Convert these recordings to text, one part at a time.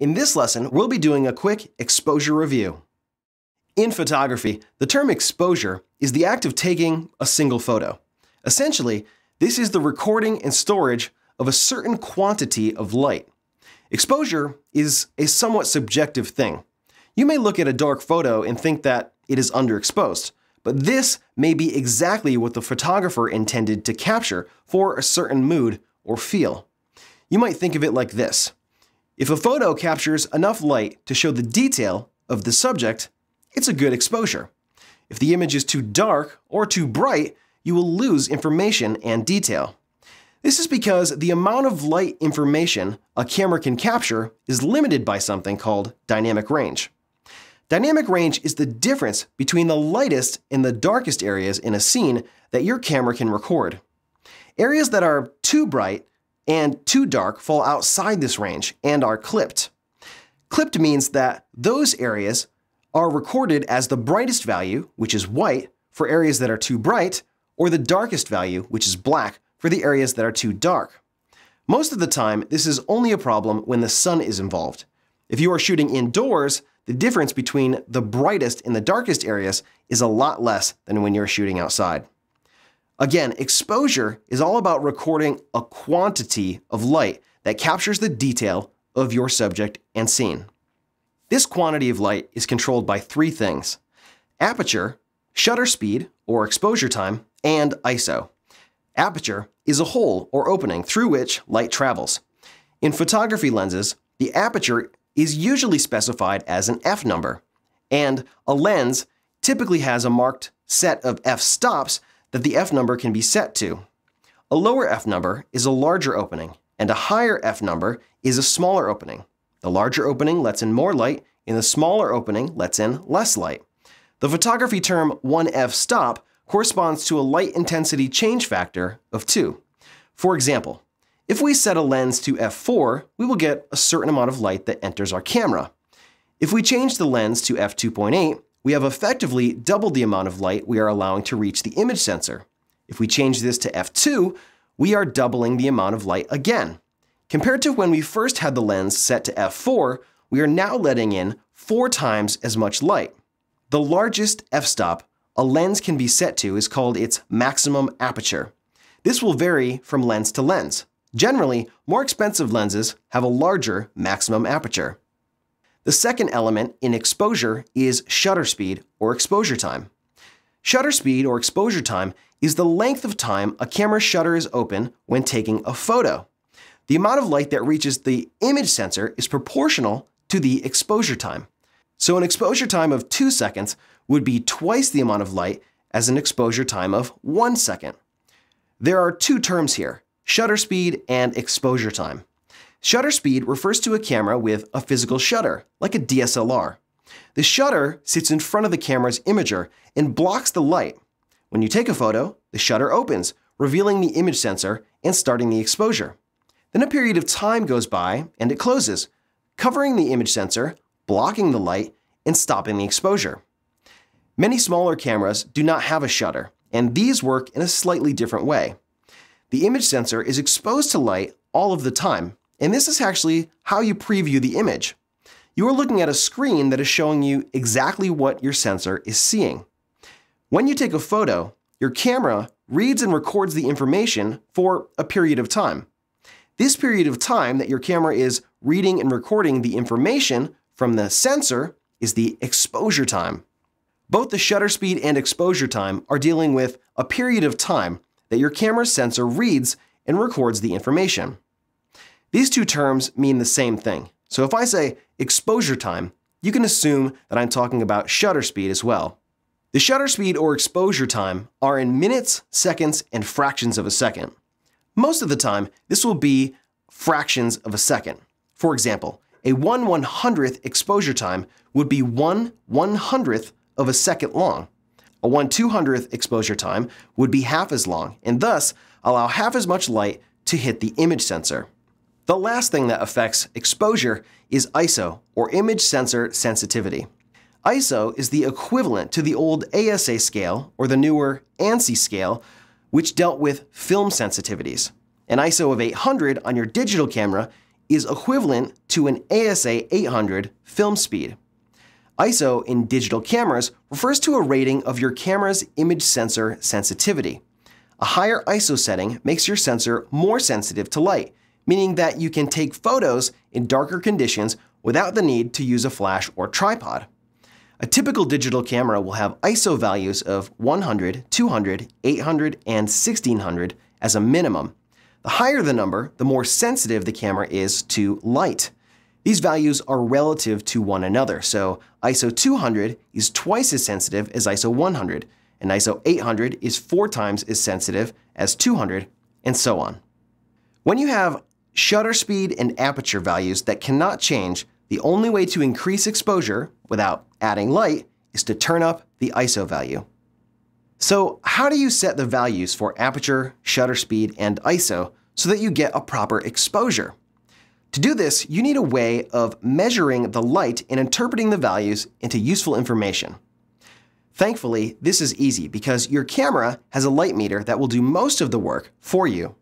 In this lesson, we'll be doing a quick exposure review. In photography, the term exposure is the act of taking a single photo. Essentially, this is the recording and storage of a certain quantity of light. Exposure is a somewhat subjective thing. You may look at a dark photo and think that it is underexposed, but this may be exactly what the photographer intended to capture for a certain mood or feel. You might think of it like this. If a photo captures enough light to show the detail of the subject, it's a good exposure. If the image is too dark or too bright, you will lose information and detail. This is because the amount of light information a camera can capture is limited by something called dynamic range. Dynamic range is the difference between the lightest and the darkest areas in a scene that your camera can record. Areas that are too bright and too dark fall outside this range and are clipped. Clipped means that those areas are recorded as the brightest value, which is white, for areas that are too bright, or the darkest value, which is black, for the areas that are too dark. Most of the time, this is only a problem when the sun is involved. If you are shooting indoors, the difference between the brightest and the darkest areas is a lot less than when you're shooting outside. Again, exposure is all about recording a quantity of light that captures the detail of your subject and scene. This quantity of light is controlled by three things aperture, shutter speed or exposure time, and ISO. Aperture is a hole or opening through which light travels. In photography lenses, the aperture is usually specified as an f number, and a lens typically has a marked set of f-stops that the f number can be set to. A lower f number is a larger opening, and a higher f number is a smaller opening. The larger opening lets in more light, and the smaller opening lets in less light. The photography term 1f stop corresponds to a light intensity change factor of 2. For example, if we set a lens to f4, we will get a certain amount of light that enters our camera. If we change the lens to f2.8, we have effectively doubled the amount of light we are allowing to reach the image sensor. If we change this to f2, we are doubling the amount of light again. Compared to when we first had the lens set to f4, we are now letting in four times as much light. The largest f-stop a lens can be set to is called its maximum aperture. This will vary from lens to lens. Generally, more expensive lenses have a larger maximum aperture. The second element in exposure is shutter speed or exposure time. Shutter speed or exposure time is the length of time a camera shutter is open when taking a photo. The amount of light that reaches the image sensor is proportional to the exposure time. So an exposure time of 2 seconds would be twice the amount of light as an exposure time of 1 second. There are two terms here, shutter speed, and exposure time. Shutter speed refers to a camera with a physical shutter, like a DSLR. The shutter sits in front of the camera's imager and blocks the light. When you take a photo, the shutter opens, revealing the image sensor and starting the exposure. Then a period of time goes by and it closes, covering the image sensor, blocking the light, and stopping the exposure. Many smaller cameras do not have a shutter, and these work in a slightly different way. The image sensor is exposed to light all of the time, and this is actually how you preview the image. You are looking at a screen that is showing you exactly what your sensor is seeing. When you take a photo, your camera reads and records the information for a period of time. This period of time that your camera is reading and recording the information from the sensor is the exposure time. Both the shutter speed and exposure time are dealing with a period of time that your camera's sensor reads and records the information. These two terms mean the same thing. So if I say exposure time, you can assume that I'm talking about shutter speed as well. The shutter speed or exposure time are in minutes, seconds, and fractions of a second. Most of the time, this will be fractions of a second. For example, a 1 100th exposure time would be 1 100th of a second long. A 1 200th exposure time would be half as long, and thus allow half as much light to hit the image sensor. The last thing that affects exposure is ISO, or image sensor sensitivity. ISO is the equivalent to the old ASA scale, or the newer ANSI scale, which dealt with film sensitivities. An ISO of 800 on your digital camera is equivalent to an ASA 800 film speed. ISO in digital cameras refers to a rating of your camera's image sensor sensitivity. A higher ISO setting makes your sensor more sensitive to light, meaning that you can take photos in darker conditions without the need to use a flash or tripod. A typical digital camera will have ISO values of 100, 200, 800, and 1600 as a minimum. The higher the number, the more sensitive the camera is to light. These values are relative to one another, so ISO 200 is twice as sensitive as ISO 100, and ISO 800 is four times as sensitive as 200, and so on. When you have shutter speed and aperture values that cannot change, the only way to increase exposure without adding light is to turn up the ISO value. So how do you set the values for aperture, shutter speed, and ISO so that you get a proper exposure? To do this, you need a way of measuring the light and interpreting the values into useful information. Thankfully, this is easy because your camera has a light meter that will do most of the work for you.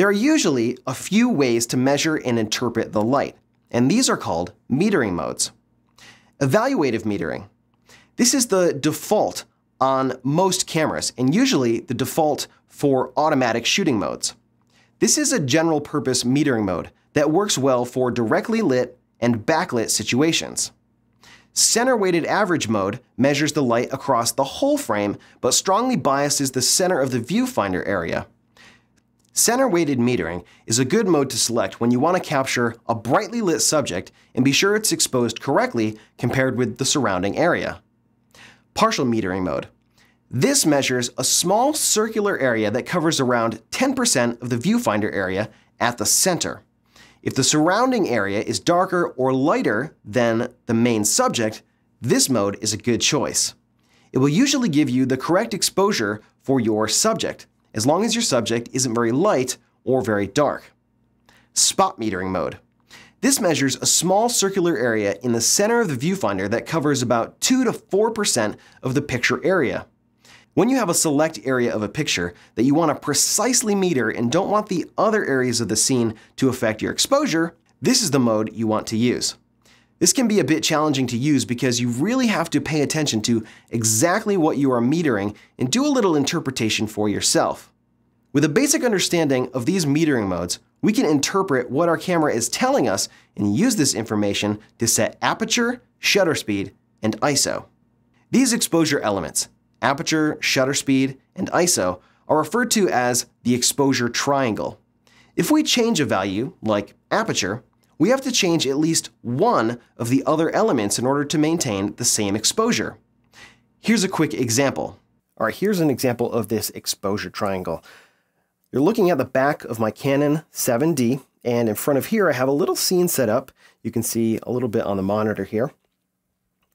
There are usually a few ways to measure and interpret the light, and these are called metering modes. Evaluative metering. This is the default on most cameras, and usually the default for automatic shooting modes. This is a general purpose metering mode that works well for directly lit and backlit situations. Center weighted average mode measures the light across the whole frame, but strongly biases the center of the viewfinder area. Center weighted metering is a good mode to select when you want to capture a brightly lit subject and be sure it's exposed correctly compared with the surrounding area. Partial metering mode. This measures a small circular area that covers around 10% of the viewfinder area at the center. If the surrounding area is darker or lighter than the main subject, this mode is a good choice. It will usually give you the correct exposure for your subject, as long as your subject isn't very light or very dark. Spot metering mode. This measures a small circular area in the center of the viewfinder that covers about 2 to 4% of the picture area. When you have a select area of a picture that you want to precisely meter and don't want the other areas of the scene to affect your exposure, this is the mode you want to use. This can be a bit challenging to use because you really have to pay attention to exactly what you are metering and do a little interpretation for yourself. With a basic understanding of these metering modes, we can interpret what our camera is telling us and use this information to set aperture, shutter speed, and ISO. These exposure elements, aperture, shutter speed, and ISO are referred to as the exposure triangle. If we change a value, like aperture, we have to change at least one of the other elements in order to maintain the same exposure. Here's a quick example. All right, here's an example of this exposure triangle. You're looking at the back of my Canon 7D, and in front of here I have a little scene set up. You can see a little bit on the monitor here.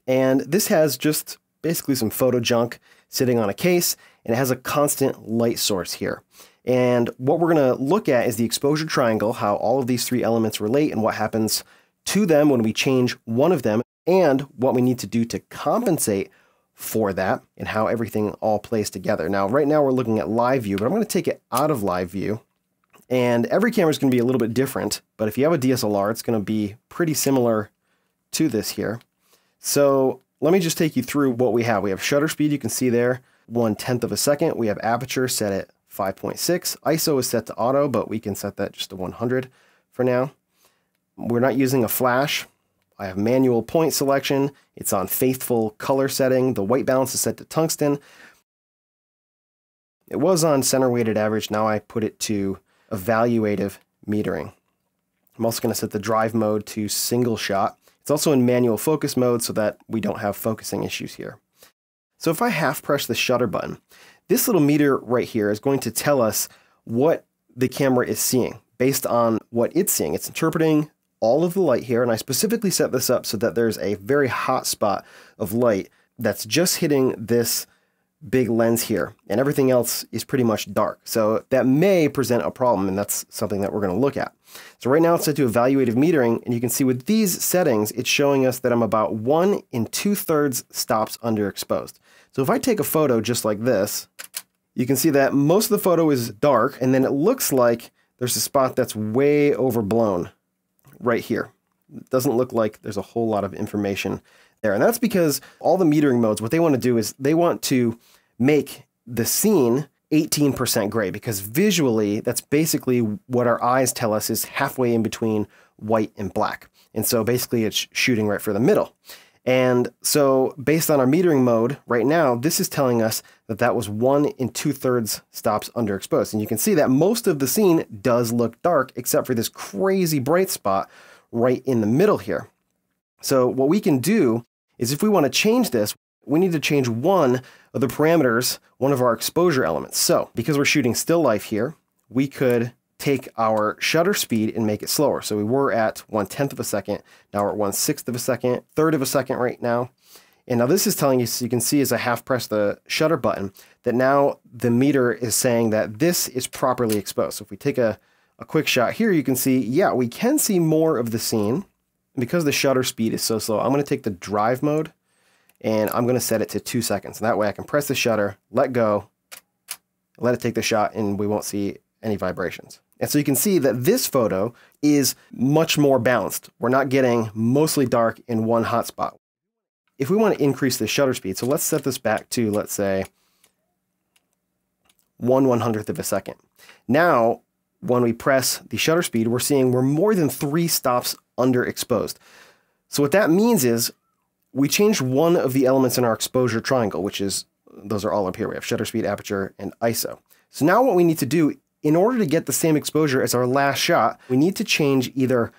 And this has just basically some photo junk sitting on a case, and it has a constant light source here. And what we're going to look at is the exposure triangle, how all of these three elements relate and what happens to them when we change one of them, and what we need to do to compensate for that and how everything all plays together. Now, right now we're looking at live view, but I'm going to take it out of live view. And every camera is going to be a little bit different, but if you have a DSLR, it's going to be pretty similar to this here. So let me just take you through what we have. We have shutter speed, you can see there, one tenth of a second. We have aperture set at 5.6. ISO is set to auto, but we can set that just to 100 for now. We're not using a flash. I have manual point selection. It's on faithful color setting. The white balance is set to tungsten. It was on center weighted average. Now I put it to evaluative metering. I'm also going to set the drive mode to single shot. It's also in manual focus mode so that we don't have focusing issues here. So if I half press the shutter button, this little meter right here is going to tell us what the camera is seeing based on what it's seeing. It's interpreting all of the light here, and I specifically set this up so that there's a very hot spot of light that's just hitting this big lens here, and everything else is pretty much dark. So that may present a problem, and that's something that we're going to look at. So right now it's set to evaluative metering, and you can see with these settings, it's showing us that I'm about one in two thirds stops underexposed. So if I take a photo just like this, you can see that most of the photo is dark, and then it looks like there's a spot that's way overblown right here. It doesn't look like there's a whole lot of information there. And that's because all the metering modes, what they want to do is they want to make the scene 18% gray because visually that's basically what our eyes tell us is halfway in between white and black. And so basically it's shooting right for the middle. And so based on our metering mode right now, this is telling us that that was one and two thirds stops underexposed. And you can see that most of the scene does look dark except for this crazy bright spot right in the middle here. So what we can do is if we want to change this, we need to change one of the parameters, one of our exposure elements. So because we're shooting still life here, we could take our shutter speed and make it slower. So we were at one tenth of a second. Now we're at one sixth of a second, third of a second right now. And now this is telling you, so you can see as I half press the shutter button, that now the meter is saying that this is properly exposed. So if we take a, a quick shot here, you can see, yeah, we can see more of the scene. because the shutter speed is so slow, I'm gonna take the drive mode and I'm gonna set it to two seconds. And that way I can press the shutter, let go, let it take the shot, and we won't see any vibrations. And so you can see that this photo is much more balanced. We're not getting mostly dark in one hotspot. If we want to increase the shutter speed, so let's set this back to, let's say, one one hundredth of a second. Now, when we press the shutter speed, we're seeing we're more than three stops underexposed. So what that means is we changed one of the elements in our exposure triangle, which is, those are all up here. We have shutter speed, aperture, and ISO. So now what we need to do in order to get the same exposure as our last shot, we need to change either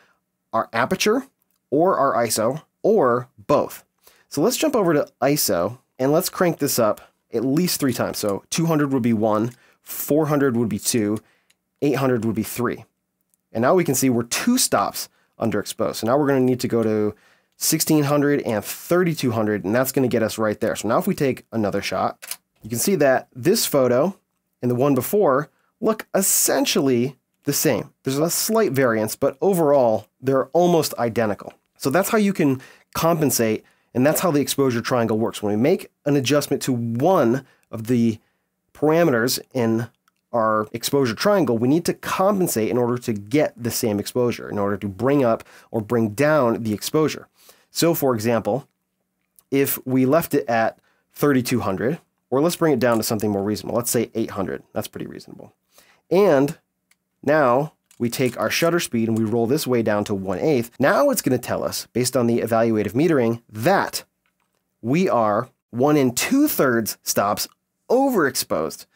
our aperture or our ISO or both. So let's jump over to ISO and let's crank this up at least three times. So 200 would be one, 400 would be two, 800 would be three. And now we can see we're two stops underexposed. So now we're going to need to go to 1600 and 3200, and that's going to get us right there. So now if we take another shot, you can see that this photo and the one before look essentially the same. There's a slight variance, but overall, they're almost identical. So that's how you can compensate, and that's how the exposure triangle works. When we make an adjustment to one of the parameters in our exposure triangle, we need to compensate in order to get the same exposure, in order to bring up or bring down the exposure. So for example, if we left it at 3200, or let's bring it down to something more reasonable. Let's say 800. That's pretty reasonable. And now we take our shutter speed and we roll this way down to 1 8. Now it's going to tell us, based on the evaluative metering, that we are 1 and 2 thirds stops overexposed.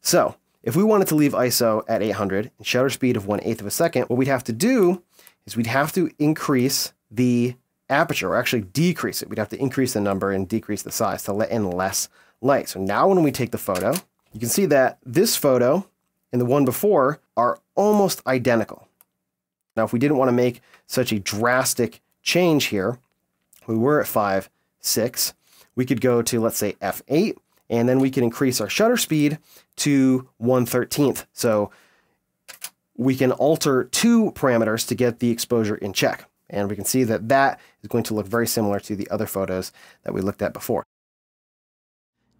So if we wanted to leave ISO at 800 and shutter speed of 1 8th of a second, what we'd have to do is we'd have to increase the aperture, or actually decrease it. We'd have to increase the number and decrease the size to let in less light. So now when we take the photo, you can see that this photo and the one before are almost identical. Now, if we didn't want to make such a drastic change here, we were at 5, 6, we could go to, let's say, F8, and then we can increase our shutter speed to 1 13th. So we can alter two parameters to get the exposure in check. And we can see that that is going to look very similar to the other photos that we looked at before.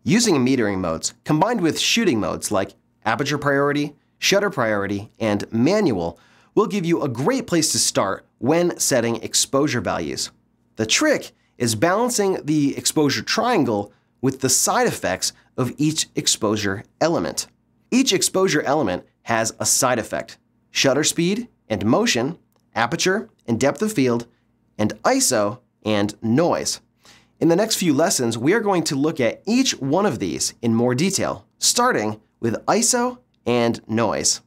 Using metering modes, combined with shooting modes like aperture priority, shutter priority, and manual will give you a great place to start when setting exposure values. The trick is balancing the exposure triangle with the side effects of each exposure element. Each exposure element has a side effect, shutter speed and motion, aperture and depth of field, and ISO and noise. In the next few lessons, we are going to look at each one of these in more detail, starting with ISO and noise.